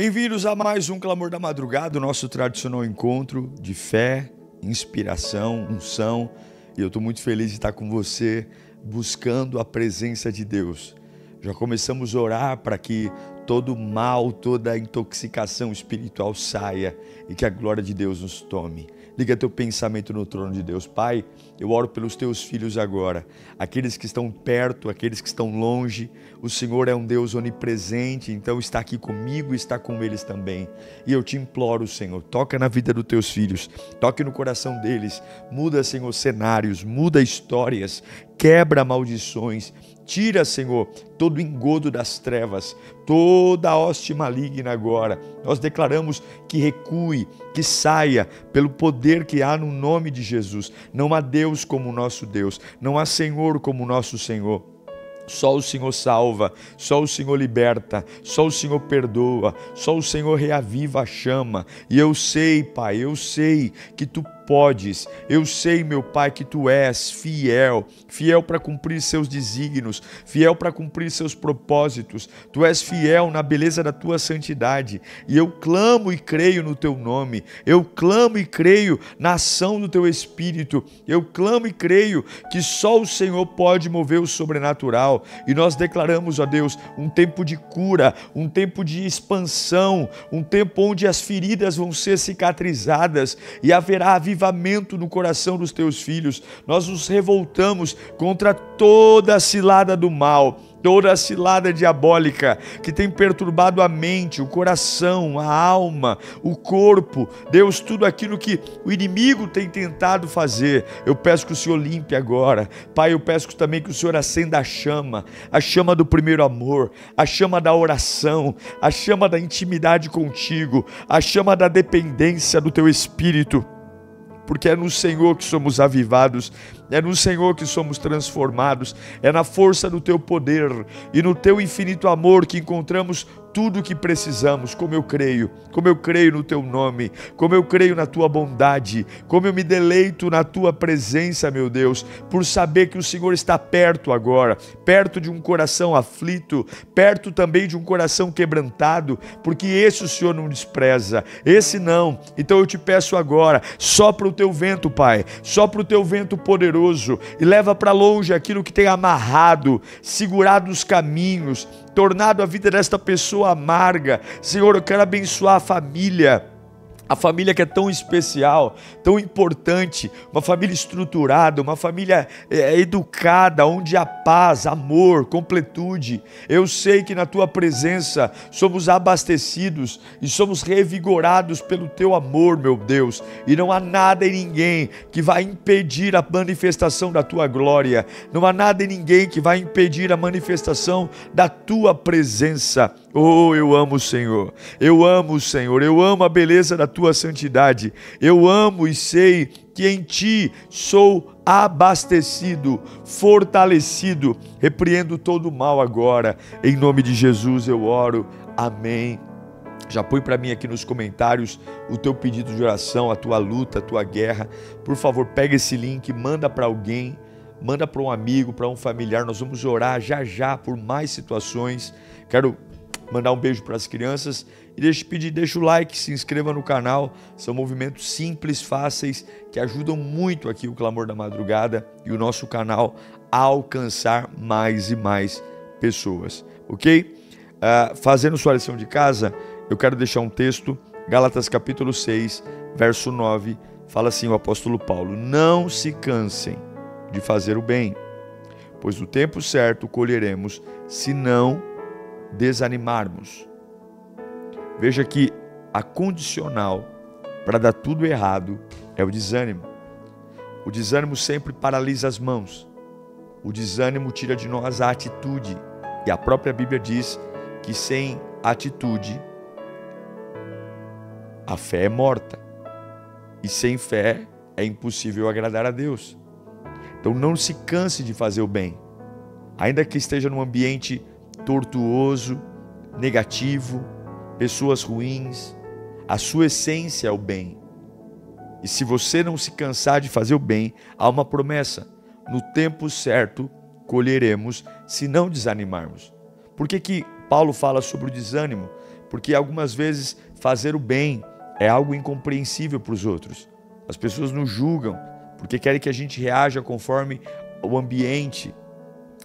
Bem-vindos a mais um Clamor da Madrugada, o nosso tradicional encontro de fé, inspiração, unção. E eu estou muito feliz de estar com você buscando a presença de Deus. Já começamos a orar para que todo mal, toda intoxicação espiritual saia e que a glória de Deus nos tome. Liga teu pensamento no trono de Deus. Pai, eu oro pelos teus filhos agora, aqueles que estão perto, aqueles que estão longe. O Senhor é um Deus onipresente, então está aqui comigo e está com eles também. E eu te imploro, Senhor, toca na vida dos teus filhos, toque no coração deles, muda, Senhor, cenários, muda histórias, quebra maldições, tira, Senhor, todo engodo das trevas, toda hoste maligna agora. Nós declaramos que recue, que saia pelo poder que há no nome de Jesus. Não há Deus como o nosso Deus, não há Senhor como o nosso Senhor. Só o Senhor salva, só o Senhor liberta, só o Senhor perdoa, só o Senhor reaviva a chama. E eu sei, Pai, eu sei que tu podes. Eu sei, meu Pai, que tu és fiel, fiel para cumprir seus desígnios, fiel para cumprir seus propósitos. Tu és fiel na beleza da tua santidade. E eu clamo e creio no teu nome. Eu clamo e creio na ação do teu espírito. Eu clamo e creio que só o Senhor pode mover o sobrenatural. E nós declaramos, ó Deus, um tempo de cura, um tempo de expansão, um tempo onde as feridas vão ser cicatrizadas e haverá avivamento avivamento no coração dos teus filhos. Nós nos revoltamos contra toda a cilada do mal, toda a cilada diabólica que tem perturbado a mente, o coração, a alma, o corpo. Deus, tudo aquilo que o inimigo tem tentado fazer, eu peço que o Senhor limpe agora. Pai, eu peço também que o Senhor acenda a chama, a chama do primeiro amor, a chama da oração, a chama da intimidade contigo, a chama da dependência do teu espírito porque é no Senhor que somos avivados, é no Senhor que somos transformados, é na força do teu poder e no teu infinito amor que encontramos tudo o que precisamos, como eu creio, como eu creio no teu nome, como eu creio na tua bondade, como eu me deleito na tua presença, meu Deus, por saber que o Senhor está perto agora, perto de um coração aflito, perto também de um coração quebrantado, porque esse o Senhor não despreza, esse não. Então eu te peço agora, só para o teu vento, Pai, só para o teu vento poderoso e leva para longe aquilo que tem amarrado, segurado os caminhos, tornado a vida desta pessoa amarga. Senhor, eu quero abençoar a família a família que é tão especial, tão importante, uma família estruturada, uma família é, educada, onde há paz, amor, completude. Eu sei que na tua presença somos abastecidos e somos revigorados pelo teu amor, meu Deus, e não há nada e ninguém que vai impedir a manifestação da tua glória, não há nada e ninguém que vai impedir a manifestação da tua presença. Oh, eu amo o Senhor, eu amo o Senhor, eu amo a beleza da tua santidade, eu amo e sei que em ti sou abastecido, fortalecido. Repreendo todo o mal agora, em nome de Jesus eu oro, amém. Já põe para mim aqui nos comentários o teu pedido de oração, a tua luta, a tua guerra. Por favor, pega esse link, manda para alguém, manda para um amigo, para um familiar. Nós vamos orar já já por mais situações. Quero mandar um beijo para as crianças e deixa pedir, deixa o like, se inscreva no canal. São movimentos simples, fáceis, que ajudam muito aqui o Clamor da Madrugada e o nosso canal a alcançar mais e mais pessoas, ok? Uh, fazendo sua lição de casa, eu quero deixar um texto, Gálatas capítulo 6, verso 9, fala assim o apóstolo Paulo: Não se cansem de fazer o bem, pois no tempo certo colheremos, se não desanimarmos. Veja que a condicional para dar tudo errado é o desânimo. O desânimo sempre paralisa as mãos. O desânimo tira de nós a atitude. E a própria Bíblia diz que sem atitude a fé é morta. E sem fé é impossível agradar a Deus. Então não se canse de fazer o bem. Ainda que esteja num ambiente tortuoso, negativo, pessoas ruins. A sua essência é o bem. E se você não se cansar de fazer o bem, há uma promessa: no tempo certo colheremos, se não desanimarmos. Por que, que Paulo fala sobre o desânimo? porque algumas vezes fazer o bem é algo incompreensível para os outros. As pessoas nos julgam porque querem que a gente reaja conforme o ambiente,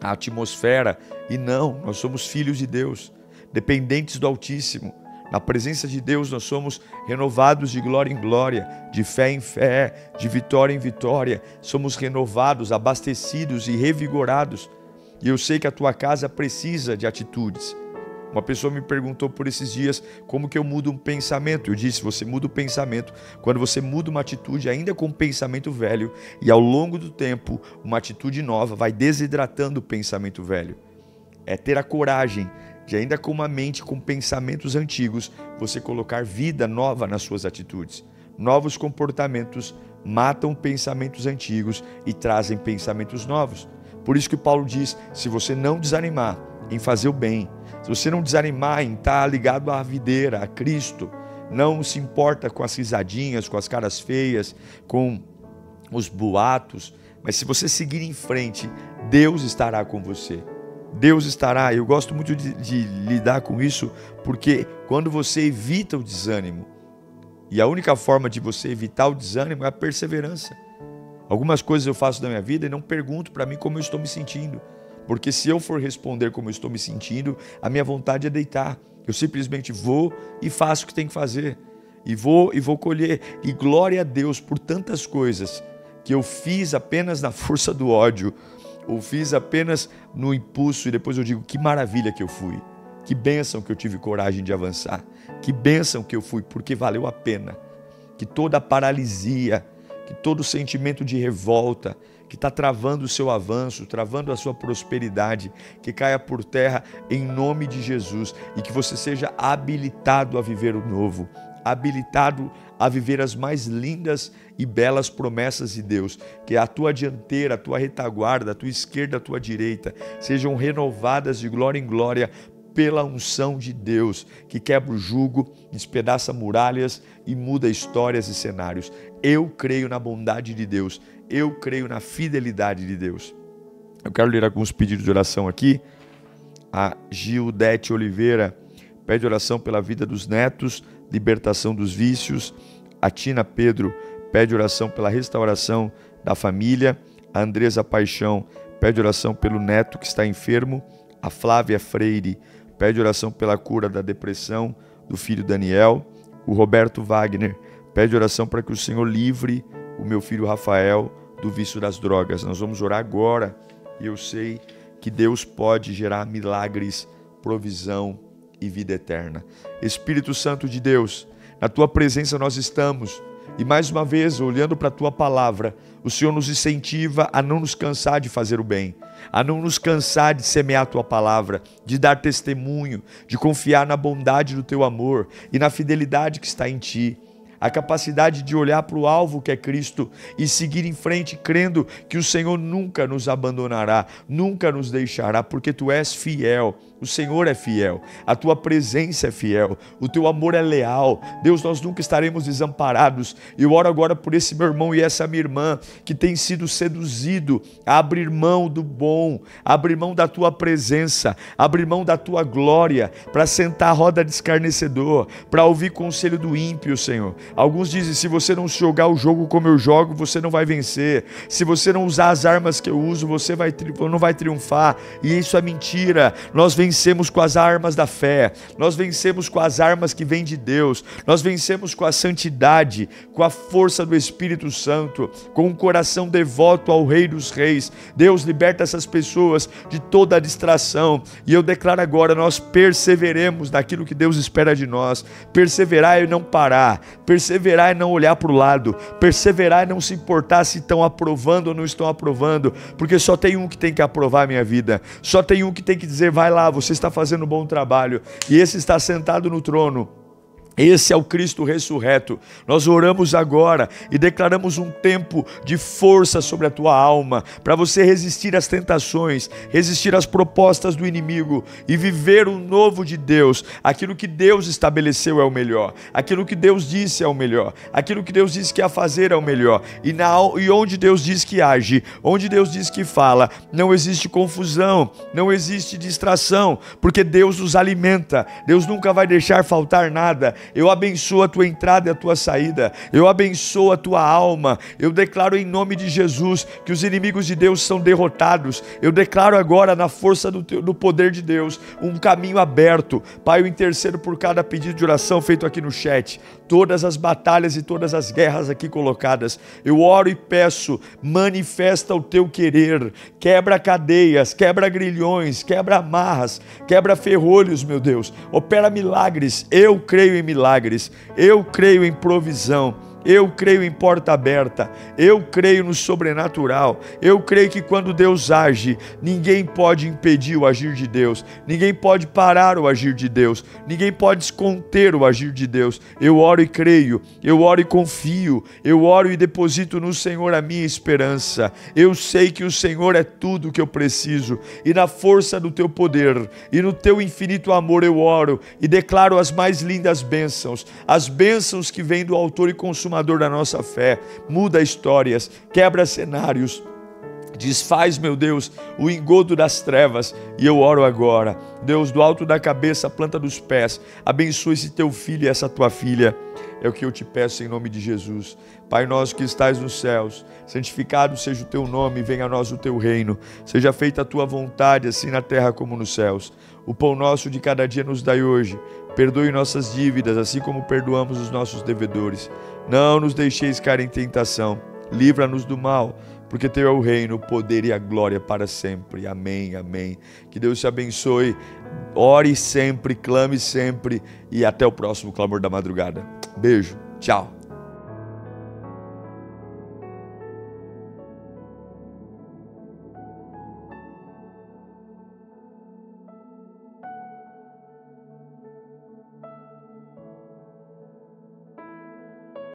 a atmosfera, e não, nós somos filhos de Deus, dependentes do Altíssimo. Na presença de Deus, nós somos renovados de glória em glória, de fé em fé, de vitória em vitória. Somos renovados, abastecidos e revigorados. E eu sei que a tua casa precisa de atitudes. Uma pessoa me perguntou por esses dias como que eu mudo um pensamento. Eu disse: você muda o pensamento quando você muda uma atitude ainda com um pensamento velho e ao longo do tempo uma atitude nova vai desidratando o pensamento velho. É ter a coragem de ainda com uma mente com pensamentos antigos, você colocar vida nova nas suas atitudes. Novos comportamentos matam pensamentos antigos e trazem pensamentos novos. Por isso que Paulo diz: se você não desanimar em fazer o bem, se você não desanimar em estar ligado à videira, a Cristo, não se importa com as risadinhas, com as caras feias, com os boatos, mas se você seguir em frente, Deus estará com você. Deus estará. Eu gosto muito de, de, lidar com isso, porque quando você evita o desânimo, e a única forma de você evitar o desânimo é a perseverança. Algumas coisas eu faço da minha vida e não pergunto para mim como eu estou me sentindo. Porque se eu for responder como eu estou me sentindo, a minha vontade é deitar. Eu simplesmente vou e faço o que tem que fazer. E vou e vou colher. E glória a Deus por tantas coisas que eu fiz apenas na força do ódio, ou fiz apenas no impulso e depois eu digo que maravilha que eu fui. Que bênção que eu tive coragem de avançar. Que bênção que eu fui, porque valeu a pena. Que toda a paralisia, que todo sentimento de revolta, que está travando o seu avanço, travando a sua prosperidade, que caia por terra em nome de Jesus e que você seja habilitado a viver o novo, habilitado a viver as mais lindas e belas promessas de Deus, que a tua dianteira, a tua retaguarda, a tua esquerda, a tua direita sejam renovadas de glória em glória pela unção de Deus, que quebra o jugo, despedaça muralhas e muda histórias e cenários. Eu creio na bondade de Deus eu creio na fidelidade de Deus. Eu quero ler alguns pedidos de oração aqui. A Gildete Oliveira pede oração pela vida dos netos, libertação dos vícios. A Tina Pedro pede oração pela restauração da família. A Andresa Paixão pede oração pelo neto que está enfermo. A Flávia Freire pede oração pela cura da depressão do filho Daniel. O Roberto Wagner pede oração para que o Senhor livre o meu filho Rafael do vício das drogas. Nós vamos orar agora e eu sei que Deus pode gerar milagres, provisão e vida eterna. Espírito Santo de Deus, na tua presença nós estamos. E mais uma vez, olhando para a tua palavra, o Senhor nos incentiva a não nos cansar de fazer o bem, a não nos cansar de semear a tua palavra, de dar testemunho, de confiar na bondade do teu amor e na fidelidade que está em ti a capacidade de olhar para o alvo que é Cristo e seguir em frente, crendo que o Senhor nunca nos abandonará, nunca nos deixará, porque tu és fiel. O Senhor é fiel, a tua presença é fiel, o teu amor é leal. Deus, nós nunca estaremos desamparados. Eu oro agora por esse meu irmão e essa minha irmã que tem sido seduzido a abrir mão do bom, a abrir mão da tua presença, a abrir mão da tua glória, para sentar a roda de escarnecedor, para ouvir conselho do ímpio, Senhor. Alguns dizem: se você não jogar o jogo como eu jogo, você não vai vencer. Se você não usar as armas que eu uso, você vai, não vai triunfar. E isso é mentira. Nós vencemos vencemos com as armas da fé, nós vencemos com as armas que vêm de Deus, nós vencemos com a santidade, com a força do Espírito Santo, com um coração devoto ao Rei dos Reis. Deus liberta essas pessoas de toda a distração, e eu declaro agora: nós perseveremos naquilo que Deus espera de nós, perseverar e não parar, perseverar e não olhar para o lado, perseverar e não se importar se estão aprovando ou não estão aprovando, porque só tem um que tem que aprovar a minha vida, só tem um que tem que dizer: vai lá, você está fazendo um bom trabalho, e esse está sentado no trono Esse é o Cristo ressurreto. Nós oramos agora e declaramos um tempo de força sobre a tua alma, para você resistir às tentações, resistir às propostas do inimigo e viver o novo de Deus. Aquilo que Deus estabeleceu é o melhor, aquilo que Deus disse é o melhor, aquilo que Deus disse que ia fazer é o melhor. E, na, e onde Deus diz que age, onde Deus diz que fala, não existe confusão, não existe distração, porque Deus nos alimenta, Deus nunca vai deixar faltar nada eu abençoo a tua entrada e a tua saída, eu abençoo a tua alma, eu declaro em nome de Jesus que os inimigos de Deus são derrotados, eu declaro agora na força do, teu, do poder de Deus um caminho aberto, Pai, eu intercedo por cada pedido de oração feito aqui no chat, todas as batalhas e todas as guerras aqui colocadas, eu oro e peço, manifesta o teu querer, quebra cadeias, quebra grilhões, quebra amarras, quebra ferrolhos, meu Deus, opera milagres, eu creio em milagres, eu creio em provisão eu creio em porta aberta, eu creio no sobrenatural, eu creio que quando Deus age, ninguém pode impedir o agir de Deus, ninguém pode parar o agir de Deus, ninguém pode conter o agir de Deus. Eu oro e creio, eu oro e confio, eu oro e deposito no Senhor a minha esperança. Eu sei que o Senhor é tudo o que eu preciso, e na força do teu poder e no teu infinito amor eu oro e declaro as mais lindas bênçãos, as bênçãos que vêm do Autor e Consumador consumador da nossa fé, muda histórias, quebra cenários. Desfaz, meu Deus, o engodo das trevas, e eu oro agora. Deus, do alto da cabeça, planta dos pés, abençoe esse teu filho e essa tua filha. É o que eu te peço em nome de Jesus. Pai nosso que estás nos céus, santificado seja o teu nome, venha a nós o teu reino. Seja feita a tua vontade, assim na terra como nos céus. O pão nosso de cada dia nos dai hoje. Perdoe nossas dívidas, assim como perdoamos os nossos devedores não nos deixeis cair em tentação, livra-nos do mal, porque teu é o reino, o poder e a glória para sempre. Amém, amém. Que Deus te abençoe. Ore sempre, clame sempre e até o próximo clamor da madrugada. Beijo, tchau.